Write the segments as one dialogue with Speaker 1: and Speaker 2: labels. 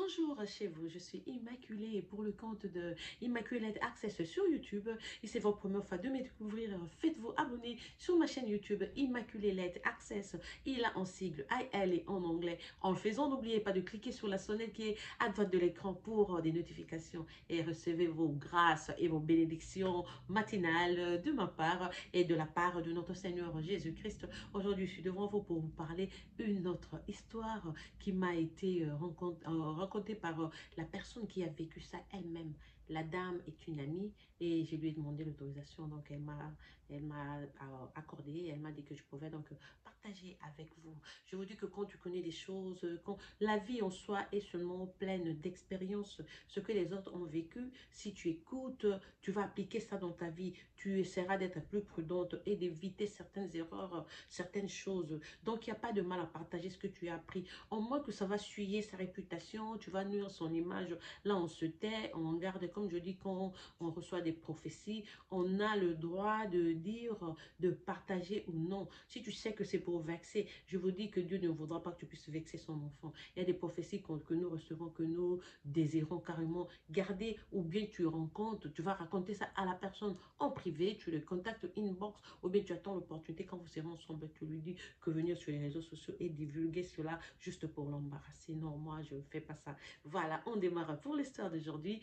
Speaker 1: Bonjour chez vous, je suis Immaculée pour le compte de Immaculate Access sur YouTube. Et c'est votre première fois de me découvrir, faites-vous abonner sur ma chaîne YouTube Immaculate Access. Il a en sigle IL et en anglais. En le faisant, n'oubliez pas de cliquer sur la sonnette qui est à droite de l'écran pour des notifications et recevez vos grâces et vos bénédictions matinales de ma part et de la part de notre Seigneur Jésus-Christ. Aujourd'hui, je suis devant vous pour vous parler une autre histoire qui m'a été rencontrée par euh, la personne qui a vécu ça elle-même. La dame est une amie et je lui ai demandé l'autorisation. Donc, elle m'a elle m'a euh, accordé, elle m'a dit que je pouvais donc partager avec vous. Je vous dis que quand tu connais des choses, quand la vie en soi est seulement pleine d'expériences, ce que les autres ont vécu, si tu écoutes, tu vas appliquer ça dans ta vie. Tu essaieras d'être plus prudente et d'éviter certaines erreurs, certaines choses. Donc, il n'y a pas de mal à partager ce que tu as appris. En moins que ça va suyer sa réputation, tu vas nuire son image. Là, on se tait, on garde, comme je dis, quand on reçoit des prophéties, on a le droit de dire, de partager ou non. Si tu sais que c'est pour vexer, je vous dis que Dieu ne voudra pas que tu puisses vexer son enfant. Il y a des prophéties que nous recevons, que nous désirons carrément garder ou bien tu rencontres, tu vas raconter ça à la personne en privé, tu le contactes inbox ou bien tu attends l'opportunité quand vous serez ensemble, tu lui dis que venir sur les réseaux sociaux et divulguer cela juste pour l'embarrasser. Non, moi je ne fais pas ça. Voilà, on démarre pour l'histoire d'aujourd'hui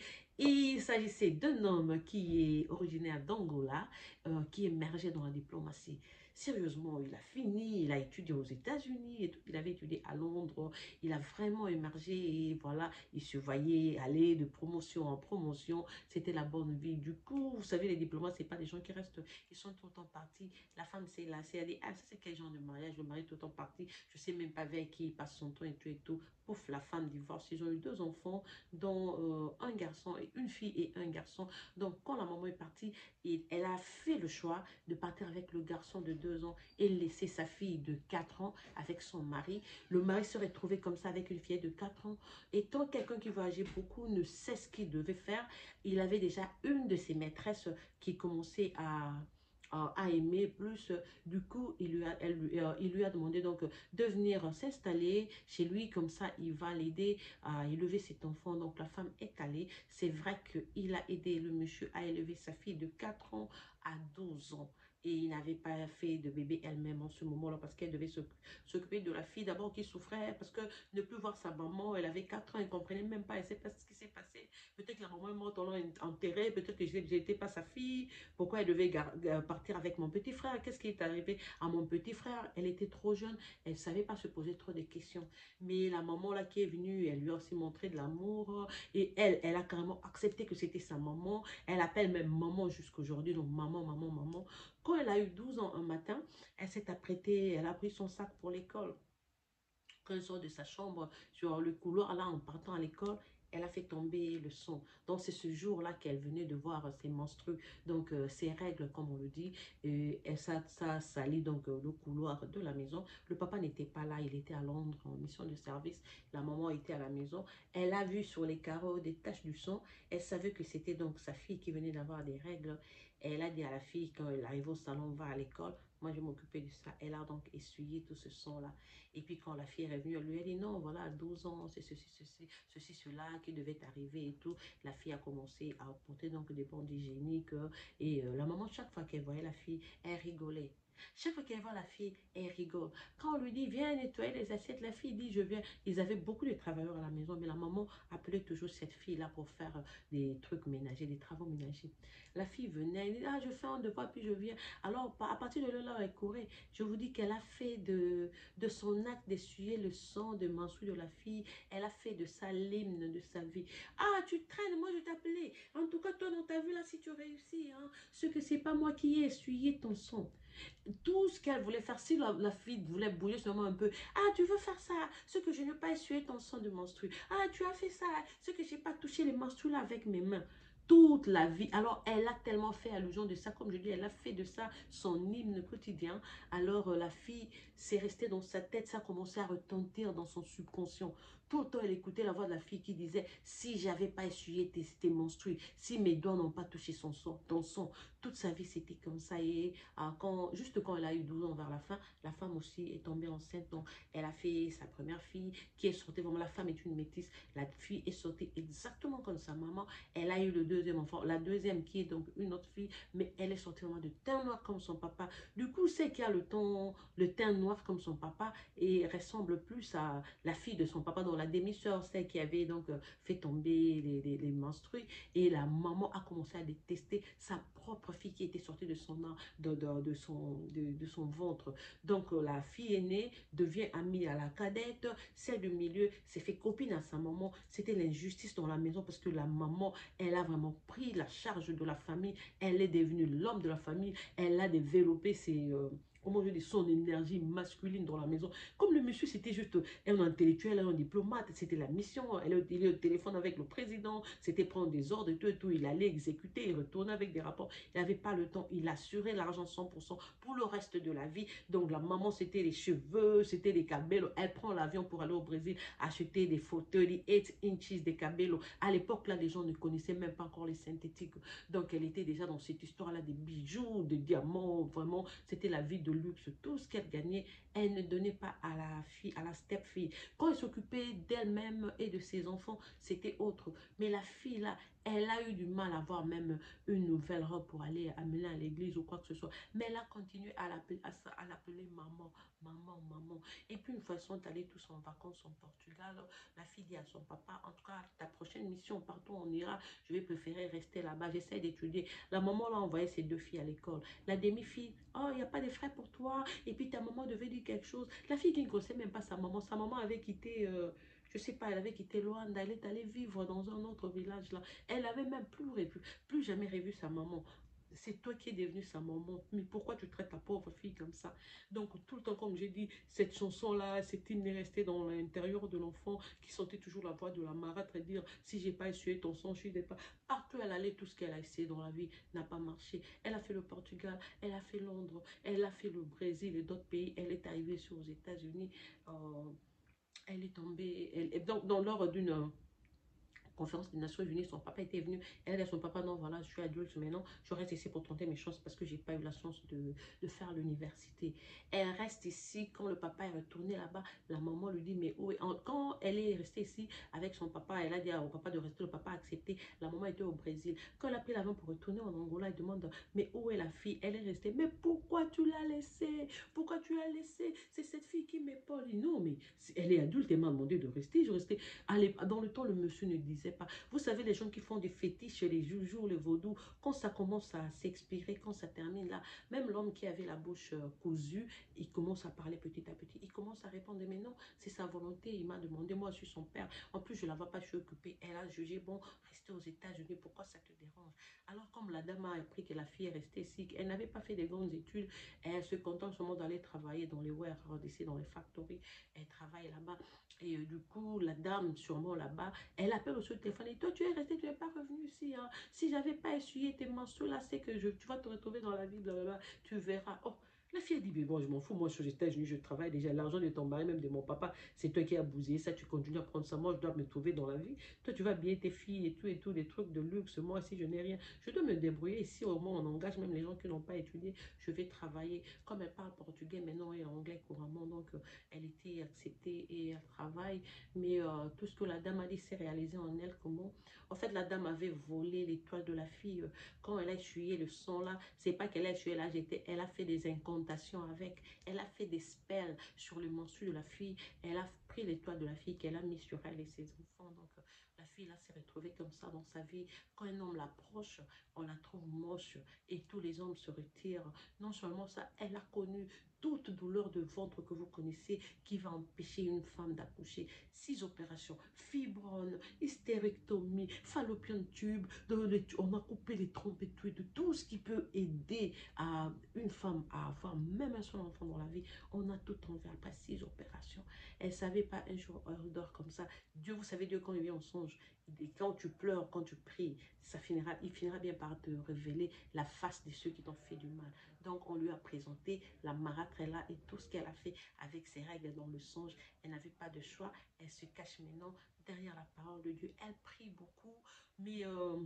Speaker 1: il s'agissait d'un homme qui est originaire d'Angola, euh, qui émergeait dans la diplomatie. Sérieusement, il a fini, il a étudié aux États-Unis, il avait étudié à Londres, il a vraiment émergé et voilà, il se voyait aller de promotion en promotion, c'était la bonne vie. Du coup, vous savez, les diplomates, c'est pas des gens qui restent, ils sont tout le temps partis. La femme s'est lassée, elle dit, ah, ça c'est quel genre de mariage, le mari tout le temps parti, je sais même pas avec qui il passe son temps et tout et tout. Pouf, la femme divorce, ils ont eu deux enfants, dont euh, un garçon et une fille et un garçon. Donc, quand la maman est partie, elle a fait le choix de partir avec le garçon de deux ans et laisser sa fille de 4 ans avec son mari. Le mari se retrouvait comme ça avec une fille de 4 ans. Étant quelqu'un qui voyageait beaucoup, ne sait ce qu'il devait faire, il avait déjà une de ses maîtresses qui commençait à a aimé plus. Du coup, il lui a, elle, euh, il lui a demandé donc de venir s'installer chez lui. Comme ça, il va l'aider à élever cet enfant. Donc, la femme est allée. C'est vrai qu'il a aidé le monsieur à élever sa fille de 4 ans à 12 ans et il n'avait pas fait de bébé elle-même en ce moment-là parce qu'elle devait s'occuper de la fille d'abord qui souffrait parce que ne plus voir sa maman, elle avait 4 ans, elle comprenait même pas, elle ne sait pas ce qui s'est passé. Peut-être que la maman est morte, on l'a enterrée, peut-être que je n'étais pas sa fille, pourquoi elle devait partir avec mon petit frère, qu'est-ce qui est arrivé à mon petit frère? Elle était trop jeune, elle savait pas se poser trop de questions. Mais la maman là qui est venue, elle lui a aussi montré de l'amour et elle, elle a carrément accepté que c'était sa maman. Elle appelle même maman jusqu'aujourd'hui, donc maman, maman, maman. Elle a eu 12 ans un matin, elle s'est apprêtée, elle a pris son sac pour l'école. Quand elle sort de sa chambre sur le couloir, là, en partant à l'école, elle a fait tomber le son. Donc, c'est ce jour-là qu'elle venait de voir ses menstrues, donc euh, ses règles, comme on le dit. Et, ça, ça salit donc euh, le couloir de la maison. Le papa n'était pas là, il était à Londres en mission de service. La maman était à la maison. Elle a vu sur les carreaux des taches du sang. Elle savait que c'était donc sa fille qui venait d'avoir des règles. Elle a dit à la fille, quand elle arrive au salon, va à l'école, moi, je m'occupais de ça. Elle a donc essuyé tout ce son-là. Et puis, quand la fille est revenue, elle lui a dit, non, voilà, 12 ans, c'est ceci, ceci, ceci, cela qui devait arriver et tout. La fille a commencé à porter donc des bandes hygiéniques. Et euh, la maman, chaque fois qu'elle voyait la fille, elle rigolait. Chaque fois qu'elle voit la fille, elle rigole. Quand on lui dit, viens nettoyer les assiettes, la fille dit, je viens. Ils avaient beaucoup de travailleurs à la maison, mais la maman appelait toujours cette fille-là pour faire des trucs ménagers, des travaux ménagers. La fille venait, elle dit, ah, je fais un devoir, puis je viens. Alors, à partir de là, elle courait. Je vous dis qu'elle a fait de, de son acte d'essuyer le sang de menstrues de la fille, elle a fait de ça l'hymne de sa vie. Ah, tu traînes, moi je t'appelais. En tout cas, toi, dans ta vue, là, si tu réussis, hein, ce que c'est pas moi qui ai essuyé ton sang tout ce qu'elle voulait faire. Si la, fille voulait bouger seulement un peu, ah, tu veux faire ça, ce que je n'ai pas essuyé ton sang de menstru. Ah, tu as fait ça, ce que je n'ai pas touché les menstrues avec mes mains. toute la vie. Alors, elle a tellement fait allusion de ça, comme je dis, elle a fait de ça son hymne quotidien. Alors, euh, la fille, c'est resté dans sa tête, ça a commencé à retentir dans son subconscient. Tout le temps, elle écoutait la voix de la fille qui disait, si j'avais pas essuyé tes, tes si mes doigts n'ont pas touché son sang, ton sang, toute sa vie, c'était comme ça. Et ah, quand, juste quand elle a eu 12 ans vers la fin, la femme aussi est tombée enceinte. Donc, elle a fait sa première fille qui est sortie. Vraiment, la femme est une métisse. La fille est sortie exactement comme sa maman. Elle a eu le deuxième enfant. La deuxième qui est donc une autre fille, mais elle est sortie vraiment de teint noir comme son papa. Du coup, c'est qu'il a le, ton, le teint noir comme son papa et ressemble plus à la fille de son papa, la demi-sœur, celle qui avait donc euh, fait tomber les, menstrues. Et la maman a commencé à détester sa propre fille qui était sortie de son, de, de, son, de, son ventre. Donc, euh, la fille aînée devient amie à la cadette. Celle du milieu s'est fait copine à sa maman. C'était l'injustice dans la maison parce que la maman, elle a vraiment pris la charge de la famille. Elle est devenue l'homme de la famille. Elle a développé ses... Euh, comment je dis, son énergie masculine dans la maison. Comme le monsieur, c'était juste un intellectuel, un diplomate, c'était la mission. Elle était au téléphone avec le président, c'était prendre des ordres et tout et tout. Il allait exécuter, il retournait avec des rapports. Il n'avait pas le temps, il assurait l'argent 100% pour le reste de la vie. Donc la maman, c'était les cheveux, c'était les cabellos. Elle prend l'avion pour aller au Brésil acheter des fauteuils 8 inches de cabellos. À l'époque, là, les gens ne connaissaient même pas encore les synthétiques. Donc elle était déjà dans cette histoire-là des bijoux, des diamants, vraiment, c'était la vie de luxe, tout ce qu'elle gagnait, elle ne donnait pas à la fille, à la step-fille. Quand elle s'occupait d'elle-même et de ses enfants, c'était autre. Mais la fille, là, elle a eu du mal à avoir même une nouvelle robe pour aller amener à l'église ou quoi que ce soit. Mais elle a continué à l'appeler maman, maman, maman. Et puis une fois, sont allés tous en vacances en Portugal. La fille dit à son papa, en tout cas, ta prochaine mission, partout on ira, je vais préférer rester là-bas. J'essaie d'étudier. La maman l'a envoyé ses deux filles à l'école. La demi-fille, oh, il n'y a pas de frais pour toi. Et puis ta maman devait dire quelque chose. La fille qui ne connaissait même pas sa maman, sa maman avait quitté... Euh, je sais pas, elle avait quitté loin, elle est allée vivre dans un autre village là. Elle avait même plus revu, plus jamais revu sa maman. C'est toi qui es devenu sa maman. Mais pourquoi tu traites ta pauvre fille comme ça? Donc, tout le temps, comme j'ai dit, cette chanson-là, cette hymne est restée dans l'intérieur de l'enfant qui sentait toujours la voix de la marâtre et dire Si j'ai pas essuyé ton sang, je suis pas. Partout, elle allait, tout ce qu'elle a essayé dans la vie n'a pas marché. Elle a fait le Portugal, elle a fait Londres, elle a fait le Brésil et d'autres pays. Elle est arrivée sur les États-Unis. Elle est tombée, elle, dans, dans l'ordre d'une conférence des Nations Unies, son papa était venu, elle et son papa, non, voilà, je suis adulte maintenant, je reste ici pour tenter mes chances parce que j'ai pas eu la chance de, de faire l'université. Elle reste ici, quand le papa est retourné là-bas, la maman lui dit, mais où est... Quand elle est restée ici avec son papa, elle a dit au papa de rester, le papa a accepté, la maman était au Brésil. Quand elle a pris l'avion pour retourner en Angola, elle demande, mais où est la fille? Elle est restée, mais pourquoi tu l'as laissée? Pourquoi tu l'as laissée? C'est cette fille qui m'épaule. Non, mais elle est adulte, elle m'a demandé de rester, je restais. Dans le temps, le monsieur ne disait pas. Vous savez, les gens qui font des fétiches, les joujoux, les vaudous, quand ça commence à s'expirer, quand ça termine là, même l'homme qui avait la bouche euh, cousue, il commence à parler petit à petit. Il commence à répondre, mais non, c'est sa volonté. Il m'a demandé, moi, je suis son père. En plus, je ne la vois pas, je suis occupée. Elle a jugé, bon, rester aux États-Unis, pourquoi ça te dérange? Alors, comme la dame a appris que la fille est restée ici, elle n'avait pas fait de grandes études, elle se contente seulement d'aller travailler dans les warehouses, ici, dans les factories. Elle travaille là-bas. Et euh, du coup, la dame, sûrement là-bas, elle appelle aussi au téléphone. Et toi, tu es resté, tu n'es pas revenu ici. Hein. Si j'avais pas essuyé tes menstrues, là, c'est que je, tu vas te retrouver dans la vie, blablabla. Tu verras. Oh, la fille a dit, mais bon, je m'en fous, moi, je suis aux je travaille déjà, l'argent de ton mari, même de mon papa, c'est toi qui as bousillé ça, tu continues à prendre ça, moi, je dois me trouver dans la vie. Toi, tu vas bien tes filles et tout, et tout, des trucs de luxe, moi, si je n'ai rien, je dois me débrouiller. Ici, au moins, on engage même les gens qui n'ont pas étudié, je vais travailler. Comme elle parle portugais maintenant et anglais couramment, donc, euh, elle était acceptée et elle travaille, mais euh, tout ce que la dame a dit, c'est réalisé en elle, comment En fait, la dame avait volé l'étoile de la fille. Quand elle a essuyé le sang là, c'est pas qu'elle a essuyé là, j'étais, elle a fait des inconvénients avec. Elle a fait des spells sur le mensu de la fille. Elle a pris l'étoile de la fille qu'elle a mis sur elle et ses enfants. Donc, la fille là s'est retrouvée comme ça dans sa vie. Quand un homme l'approche, on la trouve moche et tous les hommes se retirent. Non seulement ça, elle a connu toute douleur de ventre que vous connaissez qui va empêcher une femme d'accoucher. Six opérations, fibrone, hystérectomie, fallopian tube, on a coupé les trompes et tout, et tout ce qui peut aider une femme à avoir même un seul enfant dans la vie. On a tout enlevé après six opérations. Elle ne savait pas un jour, heure d'or comme ça. Dieu, vous savez, Dieu, quand il vient en songe, quand tu pleures, quand tu pries, ça finira, il finira bien par te révéler la face de ceux qui t'ont fait du mal. Donc, on lui a présenté la là et tout ce qu'elle a fait avec ses règles dans le songe. Elle n'avait pas de choix. Elle se cache maintenant derrière la parole de Dieu. Elle prie beaucoup, mais... Euh,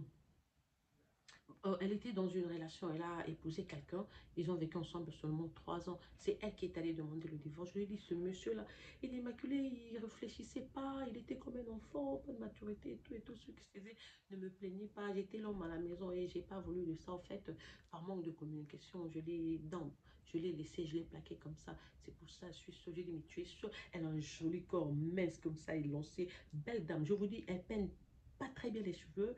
Speaker 1: elle était dans une relation, elle a épousé quelqu'un, ils ont vécu ensemble seulement trois ans. C'est elle qui est allée demander le divorce. Je lui ai dit, ce monsieur-là, il est immaculé, il réfléchissait pas, il était comme un enfant, pas de maturité et tout, et tout ce qui se faisait ne me plaignait pas. J'étais l'homme à la maison et j'ai pas voulu de ça. En fait, par manque de communication, je l'ai je l'ai laissé, je l'ai plaqué comme ça. C'est pour ça, je suis sûre, j'ai dit, mais tu es sûre, elle a un joli corps mince comme ça, lancé, belle dame. Je vous dis, elle peine pas très bien les cheveux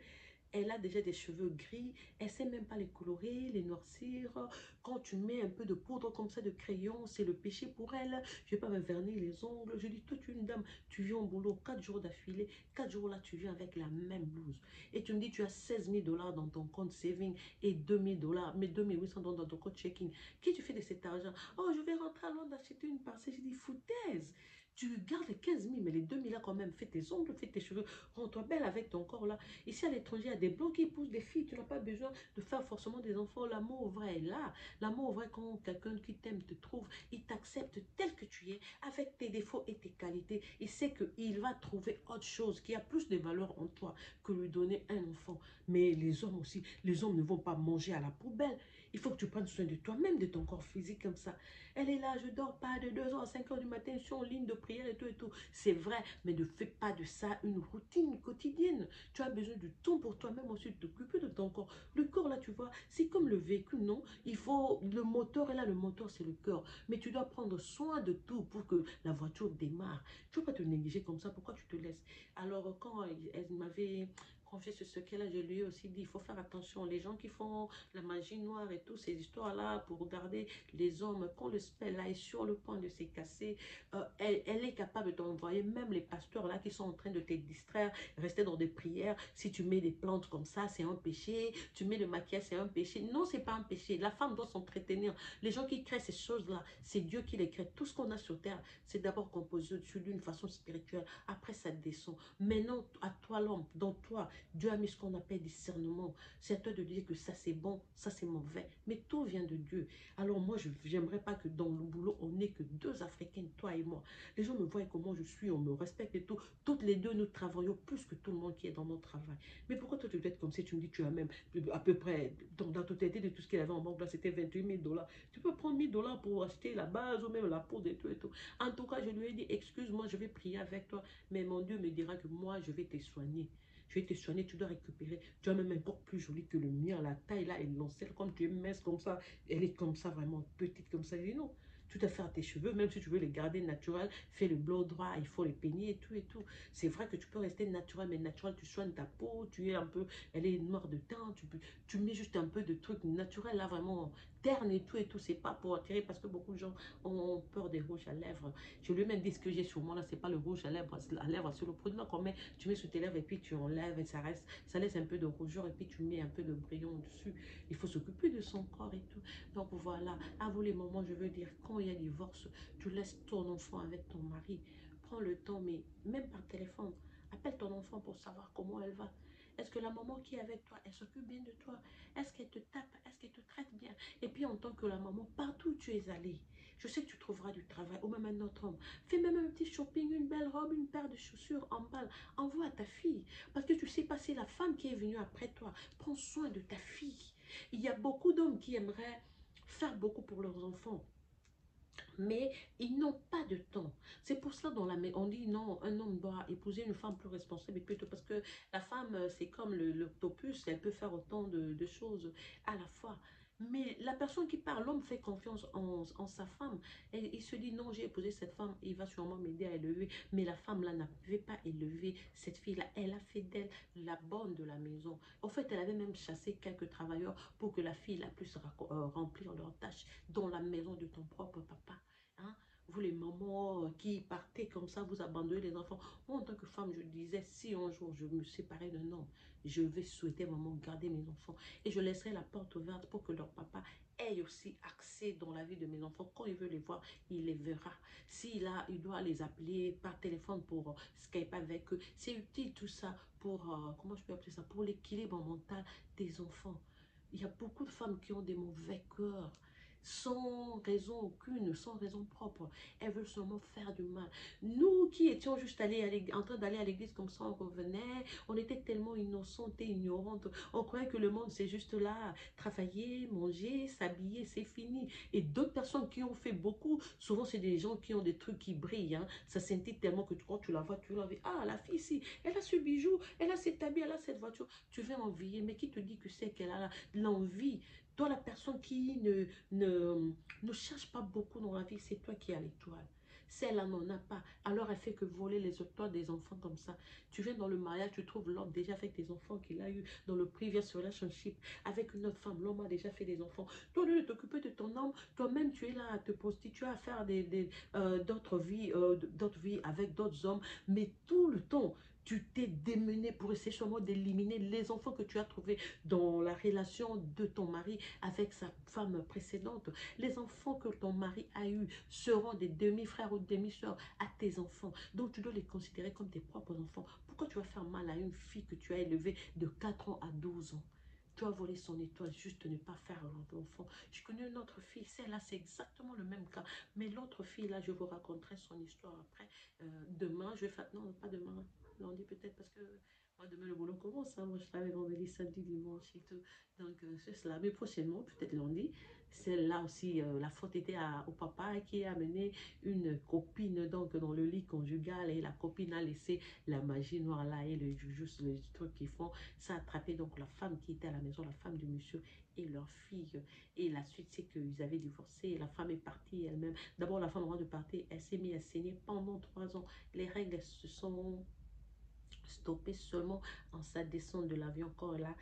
Speaker 1: elle a déjà des cheveux gris, elle sait même pas les colorer, les noircir. Quand tu mets un peu de poudre comme ça de crayon, c'est le péché pour elle. Je vais pas me vernir les ongles. Je dis, es une dame, tu viens au boulot quatre jours d'affilée, quatre jours là tu viens avec la même blouse. Et tu me dis, tu as 16 000 dollars dans ton compte saving et 2 000 dollars, mais 2 800 dollars dans ton compte checking. Qui tu fais de cet argent? Oh, je vais rentrer à Londres acheter une parcelle. Je dis, foutaise tu gardes les 15 000, mais les 2 000 là quand même, fais tes ongles, fais tes cheveux, rends-toi belle avec ton corps là. Ici à l'étranger, il y a des blancs qui poussent des filles, tu n'as pas besoin de faire forcément des enfants. L'amour vrai est là. L'amour vrai, quand quelqu'un qui t'aime te trouve, il t'accepte tel que tu es, avec tes défauts et tes qualités. Il sait qu'il va trouver autre chose qui a plus de valeur en toi que lui donner un enfant. Mais les hommes aussi, les hommes ne vont pas manger à la poubelle. Il faut que tu prennes soin de toi-même, de ton corps physique comme ça. Elle est là, je dors pas de 2h à 5h du matin, je suis en ligne de prière et tout et tout. C'est vrai, mais ne fais pas de ça une routine quotidienne. Tu as besoin du temps pour toi-même de t'occuper de ton corps. Le corps là, tu vois, c'est comme le véhicule, non? Il faut, le moteur est là, le moteur c'est le cœur. Mais tu dois prendre soin de tout pour que la voiture démarre. Tu ne peux pas te négliger comme ça, pourquoi tu te laisses? Alors quand elle m'avait confié ce secret-là, je lui ai aussi dit, il faut faire attention. Les gens qui font la magie noire et tout, ces histoires-là, pour regarder les hommes, quand le spell là est sur le point de se casser, euh, elle, elle, est capable d'envoyer même les pasteurs là qui sont en train de te distraire, rester dans des prières. Si tu mets des plantes comme ça, c'est un péché. Tu mets le maquillage, c'est un péché. Non, c'est pas un péché. La femme doit s'entretenir. Les gens qui créent ces choses-là, c'est Dieu qui les crée. Tout ce qu'on a sur terre, c'est d'abord composé au-dessus d'une façon spirituelle. Après, ça descend. Maintenant, à toi l'homme, dans toi, Dieu a mis ce qu'on appelle discernement. C'est à toi de dire que ça c'est bon, ça c'est mauvais. Mais tout vient de Dieu. Alors moi, je n'aimerais pas que dans le boulot, on n'ait que deux Africaines, toi et moi. Les gens me voient comment je suis, on me respecte et tout. Toutes les deux, nous travaillons plus que tout le monde qui est dans notre travail. Mais pourquoi toi tu dois être comme si tu me dis tu as même à peu près, dans la totalité de tout ce qu'il avait en banque, là c'était 28 000 dollars. Tu peux prendre 1000 dollars pour acheter la base ou même la peau et tout et tout. En tout cas, je lui ai dit, excuse-moi, je vais prier avec toi, mais mon Dieu me dira que moi, je vais te soigner. Vais te soigner, tu dois récupérer. Tu as même encore plus joli que le mien. La taille là, elle lancée comme tu es mince comme ça. Elle est comme ça, vraiment petite comme ça. Je dis non tout à fait à tes cheveux, même si tu veux les garder naturels, fais le blow droit, il faut les peigner et tout et tout. C'est vrai que tu peux rester naturel, mais naturel, tu soignes ta peau, tu es un peu, elle est noire de teint, tu, peux, tu mets juste un peu de trucs naturels, là vraiment terne et tout et tout, c'est pas pour attirer parce que beaucoup de gens ont peur des rouges à lèvres. Je lui ai même dit ce que j'ai sur moi là, c'est pas le rouge à lèvres, à lèvres, c'est le produit qu'on met, tu mets sur tes lèvres et puis tu enlèves et ça reste, ça laisse un peu de rougeur et puis tu mets un peu de brillant dessus. Il faut s'occuper de son corps et tout. Donc voilà, à vous les moments, je veux dire, quand il y a divorce, tu laisses ton enfant avec ton mari, prends le temps, mais même par téléphone, appelle ton enfant pour savoir comment elle va. Est-ce que la maman qui est avec toi, elle s'occupe bien de toi? Est-ce qu'elle te tape? Est-ce qu'elle te traite bien? Et puis en tant que la maman, partout où tu es allé, je sais que tu trouveras du travail, ou même un autre homme. Fais même un petit shopping, une belle robe, une paire de chaussures en balle. Envoie à ta fille. Parce que tu sais pas, c'est la femme qui est venue après toi. Prends soin de ta fille. Il y a beaucoup d'hommes qui aimeraient faire beaucoup pour leurs enfants mais ils n'ont pas de temps. C'est pour cela dans la on dit non, un homme doit épouser une femme plus responsable plutôt parce que la femme c'est comme l'octopus, elle peut faire autant de, de, choses à la fois. Mais la personne qui parle, l'homme fait confiance en, sa femme. Et il se dit, non, j'ai épousé cette femme, il va sûrement m'aider à élever. Mais la femme, là, n'avait pas élevé cette fille-là. Elle a fait d'elle la bonne de la maison. En fait, elle avait même chassé quelques travailleurs pour que la fille la puisse euh, remplir leurs tâches dans la maison de ton propre papa. Vous les mamans euh, qui partez comme ça, vous abandonnez les enfants. Moi, en tant que femme, je disais, si un jour je me séparais d'un homme, je vais souhaiter maman garder mes enfants. Et je laisserai la porte ouverte pour que leur papa ait aussi accès dans la vie de mes enfants. Quand il veut les voir, il les verra. S'il a, il doit les appeler par téléphone pour euh, Skype avec eux. C'est utile tout ça pour, euh, comment je peux appeler ça, pour l'équilibre mental des enfants. Il y a beaucoup de femmes qui ont des mauvais cœurs sans raison aucune, sans raison propre. Elles veulent seulement faire du mal. Nous qui étions juste allés en train d'aller à l'église comme ça, on revenait, on était tellement innocentes et ignorantes. On croyait que le monde, c'est juste là, travailler, manger, s'habiller, c'est fini. Et d'autres personnes qui ont fait beaucoup, souvent c'est des gens qui ont des trucs qui brillent. Hein. Ça scintille tellement que quand tu la vois, tu la vois. Ah, la fille ici, elle a ce bijou, elle a cet habit, elle a cette voiture. Tu veux envier, mais qui te dit que c'est qu'elle a l'envie toi, la personne qui ne, ne, ne cherche pas beaucoup dans la vie, c'est toi qui as l'étoile. Celle-là n'en a pas. Alors, elle fait que voler les étoiles des enfants comme ça. Tu viens dans le mariage, tu trouves l'homme déjà avec des enfants qu'il a eu dans le previous relationship avec une autre femme. L'homme a déjà fait des enfants. Toi, lieu de t'occuper de ton homme, toi-même, tu es là à te prostituer, à faire d'autres des, euh, d'autres vies, euh, d'autres vies avec d'autres hommes. Mais tout le temps, tu t'es démené pour essayer seulement d'éliminer les enfants que tu as trouvés dans la relation de ton mari avec sa femme précédente. Les enfants que ton mari a eus seront des demi-frères ou demi-sœurs à tes enfants. Donc tu dois les considérer comme tes propres enfants. Pourquoi tu vas faire mal à une fille que tu as élevée de 4 ans à 12 ans? Tu as volé son étoile, juste ne pas faire l'enfant. Je connais une autre fille, celle-là, c'est exactement le même cas. Mais l'autre fille, là, je vous raconterai son histoire après. Euh, demain, je vais faire... Non, pas demain lundi peut-être parce que moi demain le boulot commence, hein. moi je travaille vendredi, samedi, dimanche et tout, donc euh, c'est cela, mais prochainement, peut-être lundi, c'est là aussi, euh, la faute était au papa qui a amené une copine donc dans le lit conjugal et la copine a laissé la magie noire là et le juste le truc qu'ils font, ça a attrapé donc la femme qui était à la maison, la femme du monsieur et leur fille. Et la suite, c'est qu'ils avaient divorcé. La femme est partie elle-même. D'abord, la femme, avant de partir, elle s'est mise à saigner pendant trois ans. Les règles se sont stoppé seulement en sa descente de l'avion quand elle a,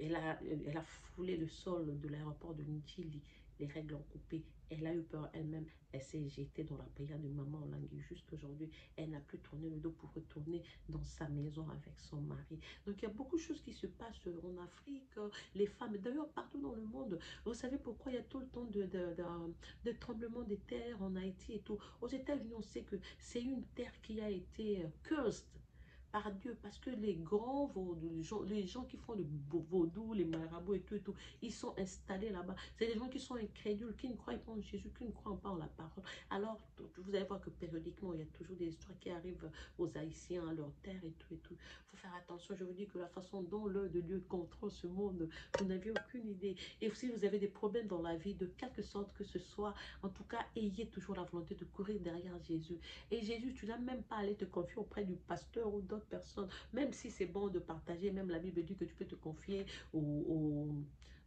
Speaker 1: elle, a, elle a foulé le sol de l'aéroport de Njili. Les règles ont coupé. Elle a eu peur elle-même. Elle s'est jetée dans la prière de maman Langui. Jusqu'aujourd'hui, elle n'a plus tourné le dos pour retourner dans sa maison avec son mari. Donc, il y a beaucoup de choses qui se passent en Afrique. Les femmes, d'ailleurs, partout dans le monde. Vous savez pourquoi il y a tout le temps de, de, de, tremblements de terre en Haïti et tout. Aux États-Unis, on sait que c'est une terre qui a été euh, cursed par Dieu, parce que les grands les gens, les gens qui font le vaudou, les marabouts et tout, et tout, ils sont installés là-bas. C'est des gens qui sont incrédules, qui ne croient pas en Jésus, qui ne croient pas en la parole. Alors, vous allez voir que périodiquement, il y a toujours des histoires qui arrivent aux Haïtiens, à leur terre et tout, et tout. Il faut faire attention, je vous dis que la façon dont l'œil de Dieu contrôle ce monde, vous n'avez aucune idée. Et si vous avez des problèmes dans la vie, de quelque sorte que ce soit, en tout cas, ayez toujours la volonté de courir derrière Jésus. Et Jésus, tu n'as même pas à te confier auprès du pasteur ou d'autres personnes, même si c'est bon de partager, même la Bible dit que tu peux te confier au,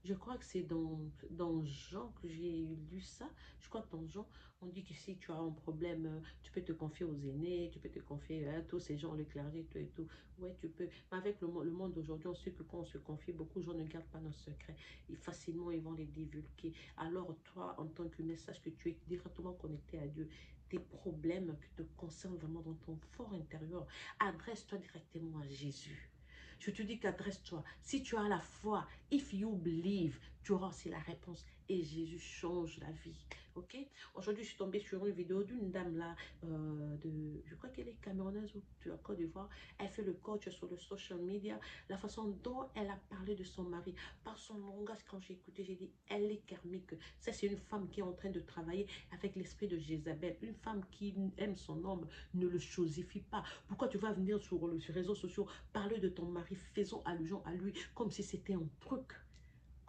Speaker 1: je crois que c'est dans, dans Jean que j'ai lu ça. Je crois que dans Jean, on dit que si tu as un problème, tu peux te confier aux aînés, tu peux te confier à tous ces gens, le clergé, tout et tout. Ouais, tu peux. Mais avec le, le monde d'aujourd'hui, on sait que quand on se confie, beaucoup de gens ne gardent pas nos secrets. Et facilement, ils vont les divulguer. Alors, toi, en tant que message que tu es directement connecté à Dieu, tes problèmes qui te concernent vraiment dans ton fort intérieur, adresse-toi directement à Jésus. Je te dis qu'adresse-toi. Si tu as la foi, if you believe, tu auras aussi la réponse. Et Jésus change la vie. Ok? Aujourd'hui, je suis tombée sur une vidéo d'une dame là, euh, de, je crois qu'elle est camerounaise ou de Côte d'Ivoire. Elle fait le coach sur le social media. La façon dont elle a parlé de son mari, par son langage, quand j'ai écouté, j'ai dit, elle est karmique. Ça, c'est une femme qui est en train de travailler avec l'esprit de Jézabel. Une femme qui aime son homme, ne le chosifie pas. Pourquoi tu vas venir sur les réseaux sociaux parler de ton mari, faisons allusion à lui comme si c'était un truc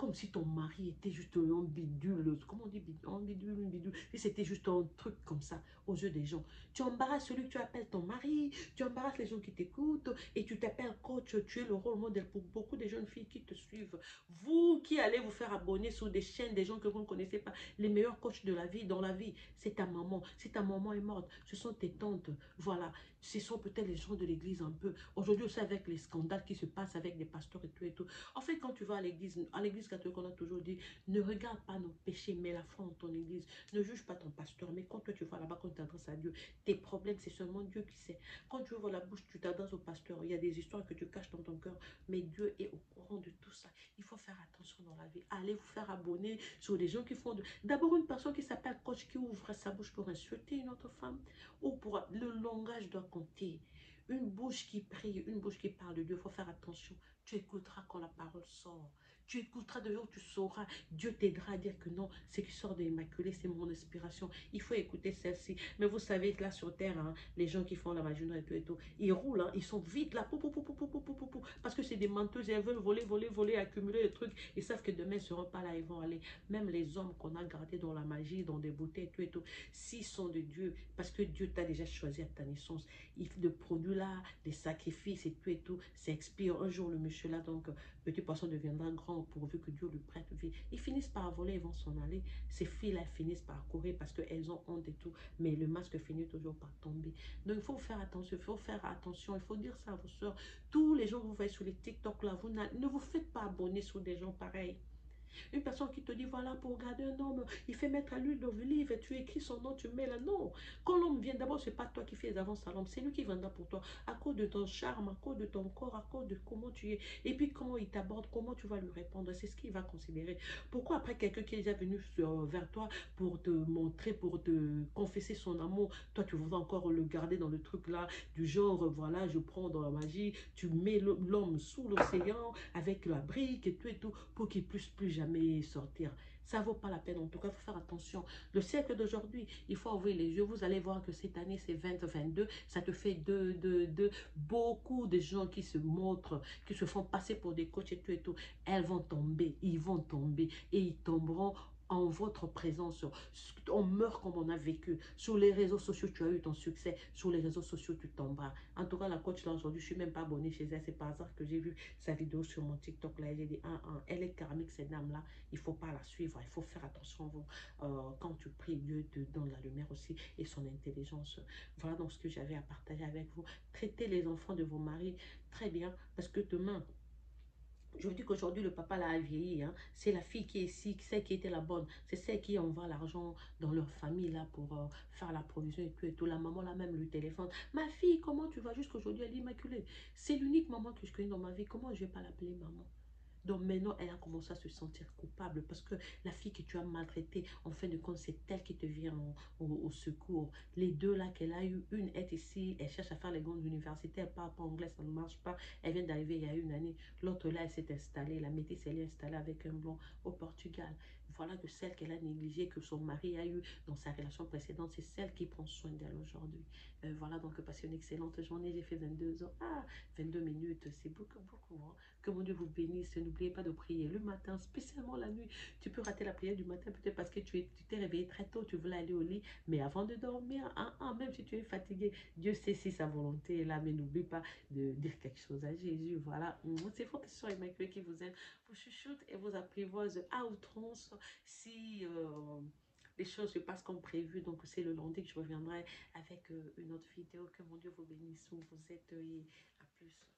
Speaker 1: comme si ton mari était juste un bidule, comment on dit bidule, un bidule, c'était juste un truc comme ça aux yeux des gens. Tu embarrasses celui que tu appelles ton mari, tu embarrasses les gens qui t'écoutent, et tu t'appelles coach, tu es le rôle modèle pour beaucoup de jeunes filles qui te suivent. Vous qui allez vous faire abonner sur des chaînes, des gens que vous ne connaissez pas, les meilleurs coachs de la vie, dans la vie, c'est ta maman, si ta maman est morte, ce sont tes tantes, voilà, ce sont peut-être les gens de l'église un peu. Aujourd'hui aussi avec les scandales qui se passent avec des pasteurs et tout et tout. En fait, quand tu vas à l'église, à l'église catholique, on a toujours dit, ne regarde pas nos péchés, mais la foi en ton église. Ne juge pas ton pasteur, mais quand toi tu vas là-bas, quand tu t'adresses à Dieu, tes problèmes, c'est seulement Dieu qui sait. Quand tu ouvres la bouche, tu t'adresses au pasteur. Il y a des histoires que tu caches dans ton cœur, mais Dieu est au courant de tout ça. Il faut faire attention dans la vie. Allez vous faire abonner sur des gens qui font. D'abord, une personne qui s'appelle coach qui ouvre sa bouche pour insulter une autre femme ou pour... Le langage doit Une bouche qui prie, une bouche qui parle de Dieu, il faut faire attention. Tu écouteras quand la parole sort. Tu écouteras de tu sauras. Dieu t'aidera à dire que non, ce qui sort de l'Immaculée, c'est mon inspiration. Il faut écouter celle-ci. Mais vous savez, là sur Terre, hein, les gens qui font la magie et tout et tout, ils roulent, hein, ils sont vite là, parce que c'est des menteuses elles veulent voler, voler, voler, accumuler des trucs. Ils savent que demain, ils ne seront pas là, ils vont aller. Même les hommes qu'on a gardés dans la magie, dans des beautés tout et tout, s'ils sont de Dieu, parce que Dieu t'a déjà choisi à ta naissance, il de produits là, des sacrifices et tout et tout, ça expire. Un jour, le monsieur là, donc, petit poisson deviendra grand pourvu que Dieu lui prête vie. Ils finissent par voler, ils vont s'en aller. Ces filles-là finissent par courir parce qu'elles ont honte et tout. Mais le masque finit toujours par tomber. Donc, il faut faire attention. Il faut faire attention. Il faut dire ça à vos soeurs. Tous les gens que vous voyez sur les TikTok là, vous ne vous faites pas abonner sur des gens pareils. Une personne qui te dit, voilà, pour regarder un homme, il fait mettre à l'huile le livre, tu écris son nom, tu mets là. Non. Quand l'homme vient, d'abord, c'est pas toi qui fais les avances à l'homme, c'est lui qui viendra pour toi. À cause de ton charme, à cause de ton corps, à cause de comment tu es. Et puis, comment il t'aborde, comment tu vas lui répondre. C'est ce qu'il va considérer. Pourquoi après quelqu'un qui est déjà venu vers toi pour te montrer, pour te confesser son amour, toi, tu voudrais encore le garder dans le truc là, du genre, voilà, je prends dans la magie, tu mets l'homme sous l'océan avec la brique et tout et tout, pour qu'il puisse plus jamais sortir. Ça vaut pas la peine. En tout cas, il faut faire attention. Le siècle d'aujourd'hui, il faut ouvrir les yeux. Vous allez voir que cette année, c'est 2022. Ça te fait de, de, de, beaucoup de gens qui se montrent, qui se font passer pour des coachs et tout et tout. Elles vont tomber. Ils vont tomber. Et ils tomberont votre présence. On meurt comme on a vécu. Sur les réseaux sociaux, tu as eu ton succès. Sur les réseaux sociaux, tu tomberas. En tout cas, la coach là aujourd'hui, je suis même pas abonnée chez elle. C'est par hasard que j'ai vu sa vidéo sur mon TikTok là. J'ai dit, ah, elle est karmique, cette dame-là. Il faut pas la suivre. Il faut faire attention. Euh, quand tu pries, Dieu te donne la lumière aussi et son intelligence. Voilà donc ce que j'avais à partager avec vous. Traitez les enfants de vos maris très bien parce que demain, je vous dis qu'aujourd'hui, le papa l'a vieilli. Hein. C'est la fille qui est ici, celle qui était la bonne. C'est celle qui envoie l'argent dans leur famille là pour euh, faire la provision et tout et tout. La maman là même lui téléphone. Ma fille, comment tu vas? Jusqu'aujourd'hui Elle est immaculée. C'est l'unique maman que je connais dans ma vie. Comment je vais pas l'appeler maman? Donc maintenant, elle a commencé à se sentir coupable parce que la fille que tu as maltraitée, en fin de compte, c'est elle qui te vient au, secours. Les deux là qu'elle a eu, une est ici, elle cherche à faire les grandes universités, elle parle pas anglais, ça ne marche pas. Elle vient d'arriver il y a une année. L'autre là, elle s'est installée, la métisse, elle est installée avec un blond au Portugal. Voilà que celle qu'elle a négligée, que son mari a eu dans sa relation précédente, c'est celle qui prend soin d'elle aujourd'hui. Euh, voilà, donc passez une excellente journée. J'ai fait 22 ans. Ah, 22 minutes, c'est beaucoup, beaucoup. Hein. Que mon Dieu vous bénisse. N'oubliez pas de prier le matin, spécialement la nuit. Tu peux rater la prière du matin, peut-être parce que tu t'es réveillé très tôt, tu voulais aller au lit. Mais avant de dormir, hein, hein, même si tu es fatigué, Dieu sait si sa volonté est là. Mais n'oublie pas de dire quelque chose à Jésus. Voilà, c'est votre soeur Immaculée qui vous aime, vous chuchote et vous apprivoise à outrance si... Euh, les choses se passent comme prévu. Donc, c'est le lundi que je reviendrai avec euh, une autre vidéo. Que mon Dieu vous bénisse vous êtes et à plus.